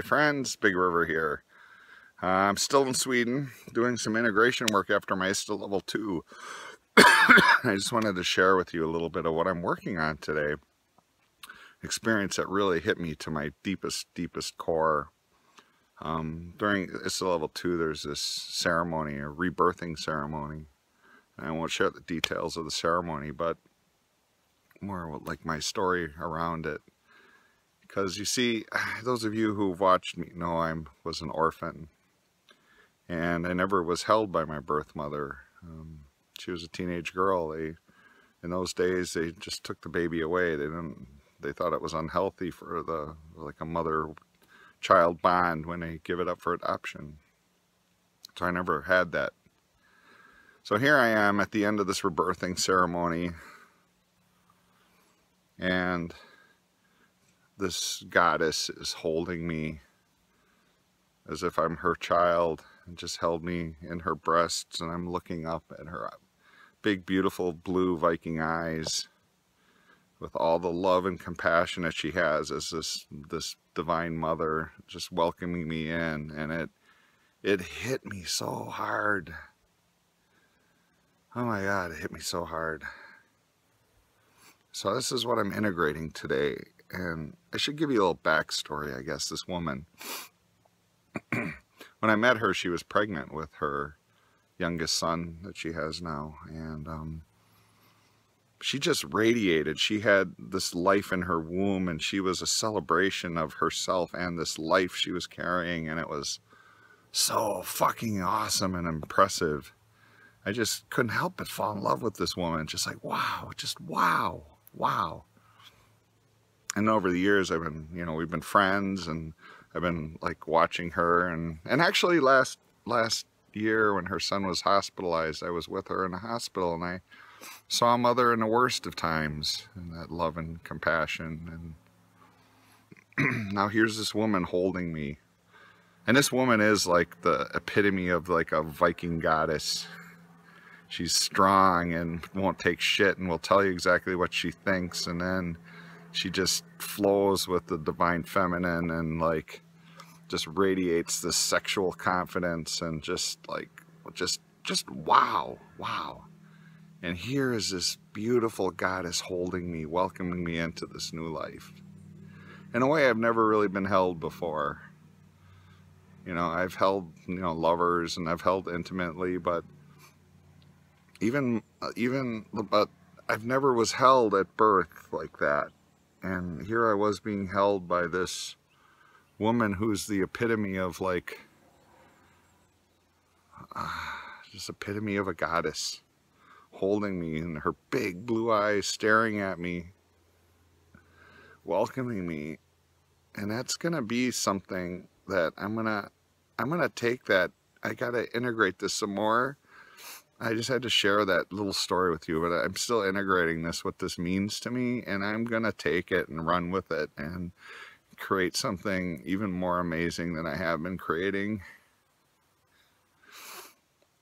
friends, Big River here. Uh, I'm still in Sweden doing some integration work after my ISTA level 2. I just wanted to share with you a little bit of what I'm working on today. Experience that really hit me to my deepest, deepest core. Um, during ISTA level 2, there's this ceremony, a rebirthing ceremony. I won't share the details of the ceremony, but more like my story around it. Because you see, those of you who've watched me know I was an orphan. And I never was held by my birth mother. Um, she was a teenage girl. They, in those days, they just took the baby away. They didn't. They thought it was unhealthy for the like a mother-child bond when they give it up for adoption. So I never had that. So here I am at the end of this rebirthing ceremony, and this goddess is holding me as if I'm her child and just held me in her breasts and I'm looking up at her uh, big beautiful blue Viking eyes with all the love and compassion that she has as this this divine mother just welcoming me in and it it hit me so hard. Oh my god it hit me so hard. So this is what I'm integrating today and I should give you a little backstory, I guess, this woman. when I met her, she was pregnant with her youngest son that she has now. And um, she just radiated. She had this life in her womb, and she was a celebration of herself and this life she was carrying. And it was so fucking awesome and impressive. I just couldn't help but fall in love with this woman. Just like, wow, just wow, wow and over the years I've been, you know, we've been friends and I've been like watching her and, and actually last, last year when her son was hospitalized, I was with her in the hospital and I saw mother in the worst of times and that love and compassion. And now here's this woman holding me. And this woman is like the epitome of like a Viking goddess. She's strong and won't take shit and will tell you exactly what she thinks. And then she just flows with the divine feminine and like just radiates this sexual confidence and just like just just wow wow. And here is this beautiful goddess holding me welcoming me into this new life. In a way I've never really been held before. You know I've held you know lovers and I've held intimately but even even but I've never was held at birth like that and here I was being held by this woman who's the epitome of like uh, just epitome of a goddess holding me and her big blue eyes staring at me welcoming me. And that's gonna be something that I'm gonna I'm gonna take that. I gotta integrate this some more I just had to share that little story with you, but I'm still integrating this, what this means to me, and I'm going to take it and run with it and create something even more amazing than I have been creating.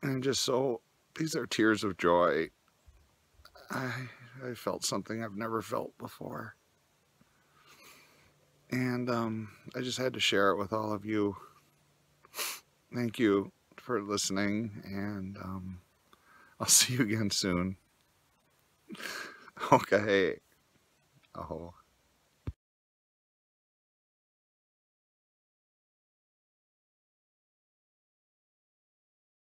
And just so, these are tears of joy. I, I felt something I've never felt before. And um, I just had to share it with all of you. Thank you for listening, and um, I'll see you again soon. Okay. Oh.